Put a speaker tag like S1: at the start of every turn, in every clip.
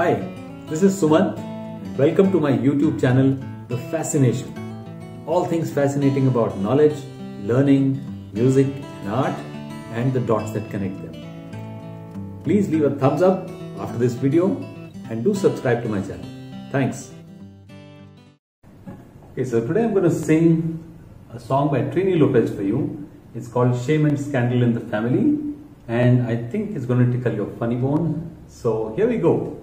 S1: Hi, this is Sumant. Welcome to my YouTube channel, The Fascination. All things fascinating about knowledge, learning, music, and art, and the dots that connect them. Please leave a thumbs up after this video and do subscribe to my channel. Thanks. Okay, so today I'm going to sing a song by Trini Lopez for you. It's called Shame and Scandal in the Family, and I think it's going to tickle your funny bone. So here we go.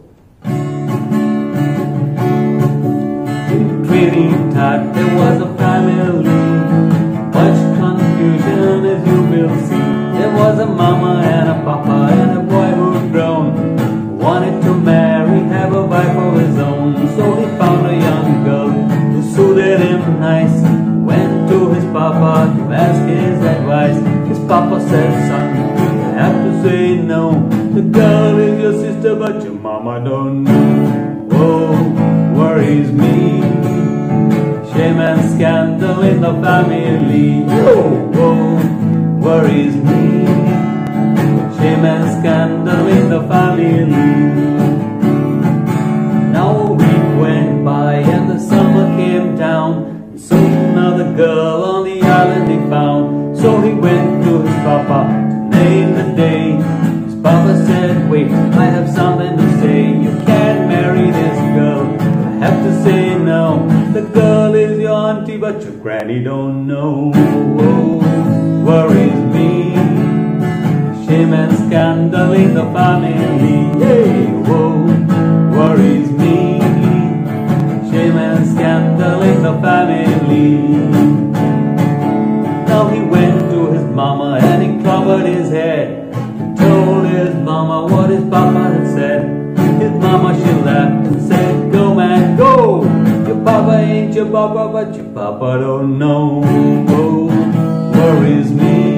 S1: Suited nice. Went to his papa to ask his advice. His papa said, son, you have to say no. The girl is your sister, but your mama don't know. Whoa, worries me. Shame and scandal in the family. Whoa, whoa, worries me. Shame and scandal in the family. Down. Soon another girl on the island he found. So he went to his papa to name the day. His papa said, Wait, I have something to say. You can't marry this girl. I have to say no. The girl is your auntie, but your granny don't know. Worries me. Shame and scandal in the family. Now he went to his mama and he covered his head. He told his mama what his papa had said. His mama she laughed and said, Go man, go. Your papa ain't your papa, but your papa don't know. Oh, worries me.